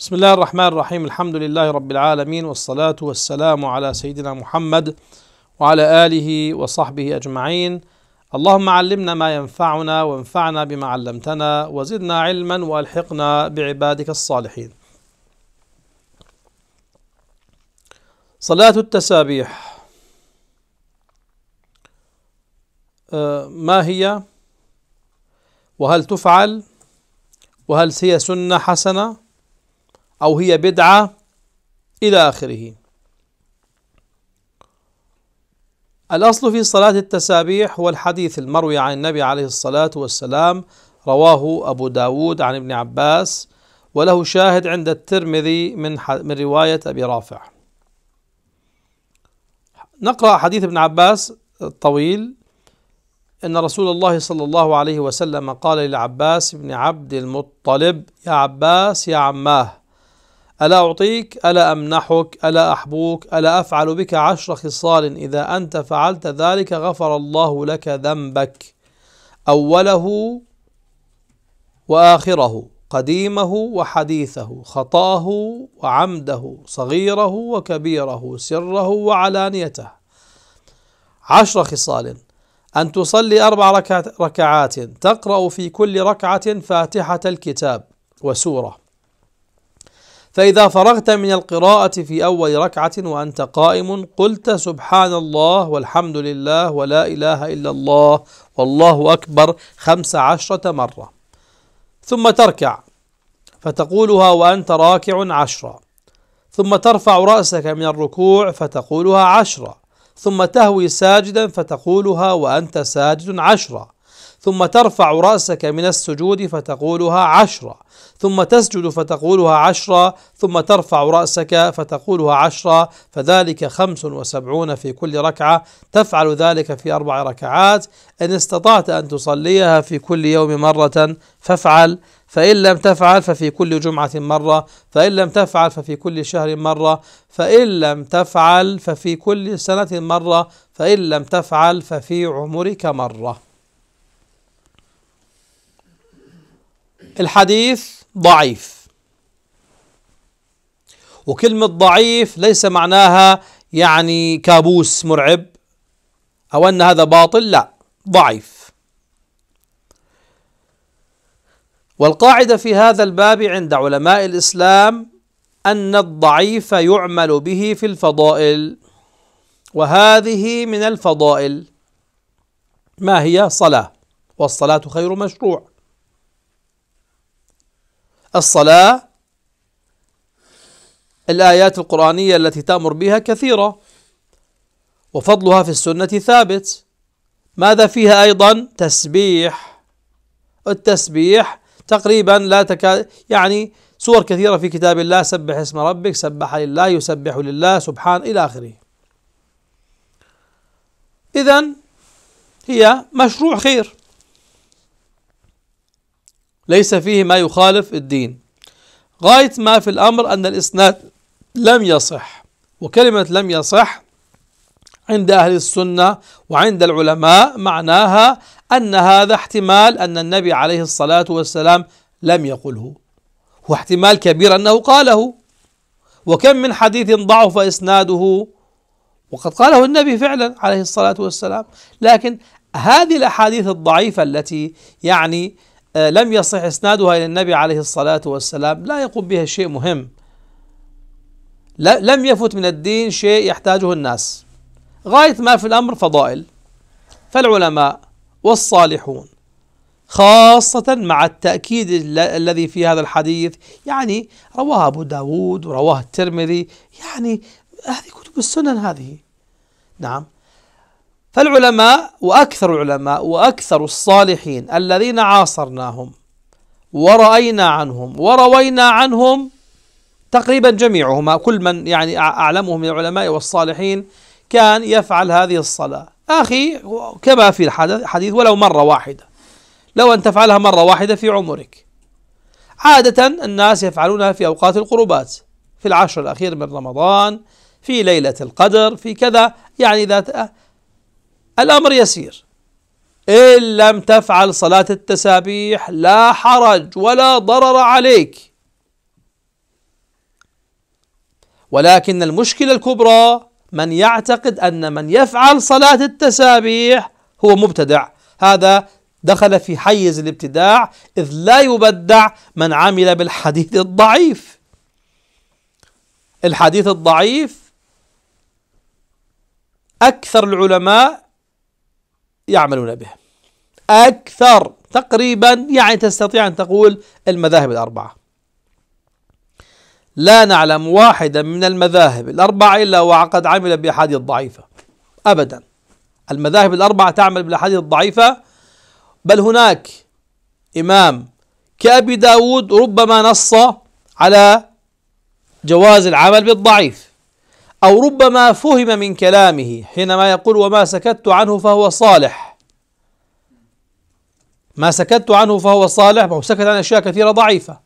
بسم الله الرحمن الرحيم الحمد لله رب العالمين والصلاة والسلام على سيدنا محمد وعلى آله وصحبه أجمعين اللهم علمنا ما ينفعنا وانفعنا بما علمتنا وزدنا علما والحقنا بعبادك الصالحين. صلاة التسابيح ما هي؟ وهل تفعل؟ وهل هي سنة حسنة؟ أو هي بدعة؟ إلى آخره. الأصل في صلاة التسابيح هو الحديث المروي عن النبي عليه الصلاة والسلام رواه أبو داود عن ابن عباس وله شاهد عند الترمذي من, من رواية أبي رافع نقرأ حديث ابن عباس الطويل إن رسول الله صلى الله عليه وسلم قال للعباس بن عبد المطلب يا عباس يا عماه ألا أعطيك ألا أمنحك ألا أحبوك ألا أفعل بك عشر خصال. إذا أنت فعلت ذلك غفر الله لك ذنبك. أوله وآخره قديمه وحديثه خطاه وعمده صغيره وكبيره سره وعلانيته. عشر خصال. أن تصلي أربع ركعات تقرأ في كل ركعة فاتحة الكتاب وسورة. فإذا فرغت من القراءة في أول ركعة وأنت قائم قلت سبحان الله والحمد لله ولا إله إلا الله والله أكبر خمس عشرة مرة. ثم تركع فتقولها وأنت راكع عشرة. ثم ترفع رأسك من الركوع فتقولها عشرة. ثم تهوي ساجدا فتقولها وأنت ساجد عشرة. ثم ترفع رأسك من السجود فتقولها عشرة. ثم تسجد فتقولها عشرة. ثم ترفع رأسك فتقولها عشرة. فذلك خمس وسبعون في كل ركعة. تفعل ذلك في أربع ركعات. إن استطعت أن تصليها في كل يوم مرة فافعل. فإن لم تفعل ففي كل جمعة مرة. فإن لم تفعل ففي كل شهر مرة. فإن لم تفعل ففي كل سنة مرة. فإن لم تفعل ففي عمرك مرة. الحديث ضعيف. وكلمة ضعيف ليس معناها يعني كابوس مرعب أو أن هذا باطل لا ضعيف. والقاعدة في هذا الباب عند علماء الإسلام أن الضعيف يعمل به في الفضائل وهذه من الفضائل ما هي؟ صلاة والصلاة خير مشروع. الصلاة الآيات القرآنية التي تأمر بها كثيرة وفضلها في السنة ثابت. ماذا فيها أيضا؟ تسبيح. التسبيح تقريبا لا تكاد يعني سور كثيرة في كتاب الله سبح اسم ربك سبح لله يسبح لله سبحان إلى آخره. إذا هي مشروع خير. ليس فيه ما يخالف الدين. غاية ما في الأمر أن الإسناد لم يصح وكلمة لم يصح عند أهل السنة وعند العلماء معناها أن هذا احتمال أن النبي عليه الصلاة والسلام لم يقله واحتمال كبير أنه قاله. وكم من حديث ضعف إسناده وقد قاله النبي فعلا عليه الصلاة والسلام. لكن هذه الأحاديث الضعيفة التي يعني لم يصح إسنادها إلى النبي عليه الصلاة والسلام. لا يقوم بها شيء مهم. لم يفت من الدين شيء يحتاجه الناس. غاية ما في الأمر فضائل. فالعلماء والصالحون خاصة مع التأكيد الذي في هذا الحديث يعني رواه أبو داود ورواه الترمذي يعني هذه كتب السنن هذه. نعم. فالعلماء وأكثر العلماء وأكثر الصالحين الذين عاصرناهم ورأينا عنهم وروينا عنهم تقريبا جميعهما. كل من يعني أعلمه من العلماء والصالحين كان يفعل هذه الصلاة. أخي كما في الحديث ولو مرة واحدة. لو أن تفعلها مرة واحدة في عمرك. عادة الناس يفعلونها في أوقات القربات. في العشر الأخير من رمضان في ليلة القدر في كذا. يعني ذات الأمر يسير. إن لم تفعل صلاة التسابيح لا حرج ولا ضرر عليك. ولكن المشكلة الكبرى من يعتقد أن من يفعل صلاة التسابيح هو مبتدع. هذا دخل في حيز الابتداع إذ لا يبدع من عمل بالحديث الضعيف. الحديث الضعيف أكثر العلماء يعملون به أكثر تقريبا يعني تستطيع أن تقول المذاهب الأربعة. لا نعلم واحدا من المذاهب الأربعة إلا وقد عمل بأحاديث ضعيفة. أبدا. المذاهب الأربعة تعمل بالأحاديث الضعيفة بل هناك إمام كأبي داود ربما نص على جواز العمل بالضعيف. أو ربما فهم من كلامه حينما يقول وما سكت عنه فهو صالح. ما سكت عنه فهو صالح وهو سكت عن أشياء كثيرة ضعيفة.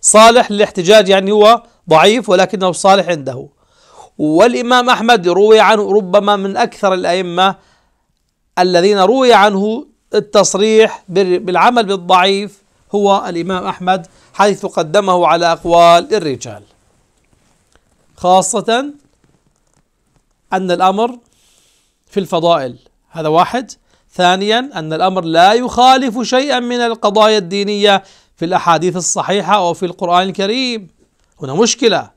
صالح للاحتجاج يعني هو ضعيف ولكنه صالح عنده. والإمام أحمد روي عنه ربما من أكثر الأئمة الذين روي عنه التصريح بالعمل بالضعيف هو الإمام أحمد حيث قدمه على أقوال الرجال. خاصة أن الأمر في الفضائل. هذا واحد. ثانيا أن الأمر لا يخالف شيئا من القضايا الدينية في الأحاديث الصحيحة أو في القرآن الكريم. هنا مشكلة.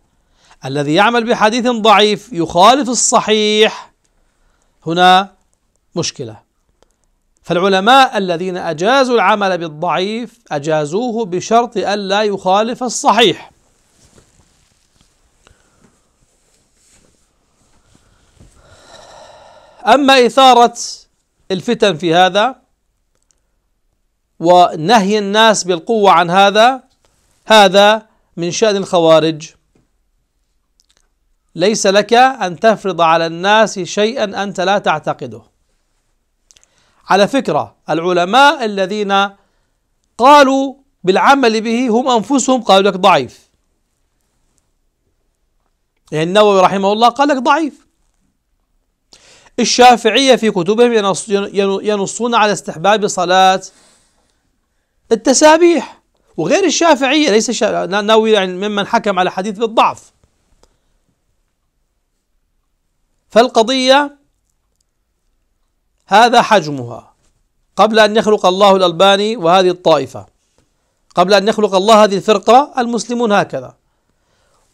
الذي يعمل بحديث ضعيف يخالف الصحيح. هنا مشكلة. فالعلماء الذين أجازوا العمل بالضعيف أجازوه بشرط ألا يخالف الصحيح. أما إثارة الفتن في هذا ونهي الناس بالقوة عن هذا هذا من شأن الخوارج. ليس لك أن تفرض على الناس شيئا أنت لا تعتقده. على فكرة العلماء الذين قالوا بالعمل به هم أنفسهم قالوا لك ضعيف. يعني النووي رحمه الله قال لك ضعيف. الشافعية في كتبهم ينصون على استحباب صلاة التسابيح. وغير الشافعية ليس النووي يعني ممن حكم على حديث بالضعف. فالقضية هذا حجمها. قبل أن يخلق الله الألباني وهذه الطائفة. قبل أن يخلق الله هذه الفرقة المسلمون هكذا.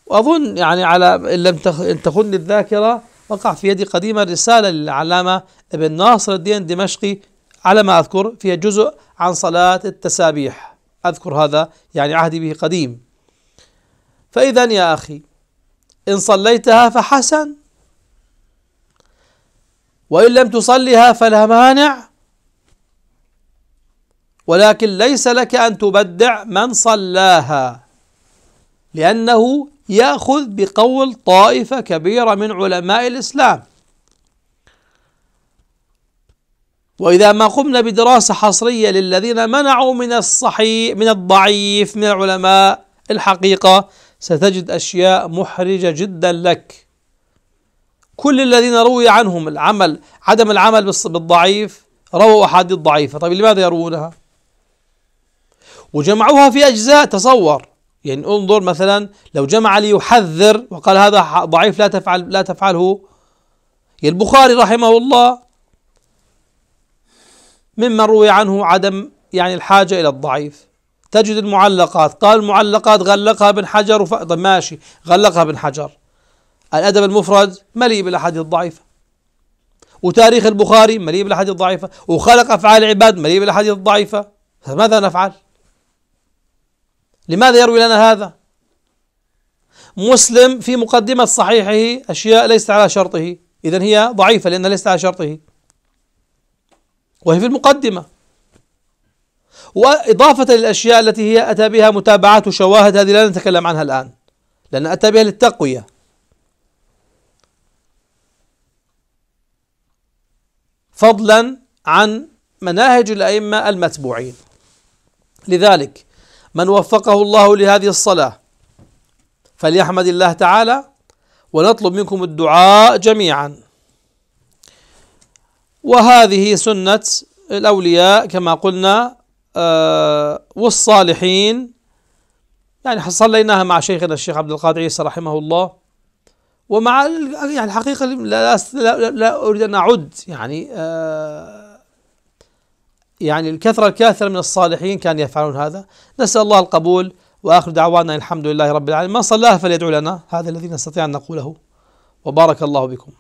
وأظن يعني على إن لم تخن الذاكرة وقع في يدي قديما رسالة للعلامة ابن ناصر الدين الدمشقي على ما أذكر فيها جزء عن صلاة التسابيح. أذكر هذا يعني عهدي به قديم. فإذا يا أخي إن صليتها فحسن وإن لم تصلها فلا مانع ولكن ليس لك أن تبدع من صلاها لأنه يأخذ بقول طائفة كبيرة من علماء الإسلام. وإذا ما قمنا بدراسة حصرية للذين منعوا من الصحيح من الضعيف من العلماء الحقيقة ستجد أشياء محرجة جدا لك. كل الذين روي عنهم العمل عدم العمل بالضعيف رووا أحاديث ضعيفة. طيب لماذا يروونها؟ وجمعوها في أجزاء تصور. يعني انظر مثلا لو جمع ليحذر وقال هذا ضعيف لا تفعل لا تفعله. البخاري رحمه الله ممن روي عنه عدم يعني الحاجة إلى الضعيف. تجد المعلقات قال المعلقات غلقها ابن حجر وف... طيب ماشي غلقها ابن حجر. الأدب المفرد مليء بالأحاديث الضعيفة. وتاريخ البخاري مليء بالأحاديث الضعيفة. وخلق أفعال العباد مليء بالأحاديث الضعيفة. فماذا نفعل؟ لماذا يروي لنا هذا؟ مسلم في مقدمة صحيحه أشياء ليست على شرطه. إذا هي ضعيفة لأنها ليست على شرطه. وهي في المقدمة. وإضافة للأشياء التي هي أتى بها متابعات وشواهد هذه لا نتكلم عنها الآن لأن أتى بها للتقوية. فضلا عن مناهج الأئمة المتبوعين. لذلك من وفقه الله لهذه الصلاة فليحمد الله تعالى ونطلب منكم الدعاء جميعا. وهذه سنة الأولياء كما قلنا آه، والصالحين. يعني صليناها مع شيخنا الشيخ عبد القادر عيسى رحمه الله. ومع يعني الحقيقة لا, لا, لا أريد أن أعد يعني آه يعني الكثرة الكاثرة من الصالحين كانوا يفعلون هذا. نسأل الله القبول وآخر دعوانا الحمد لله رب العالمين. من صلاها فليدعو لنا. هذا الذي نستطيع أن نقوله. وبارك الله بكم.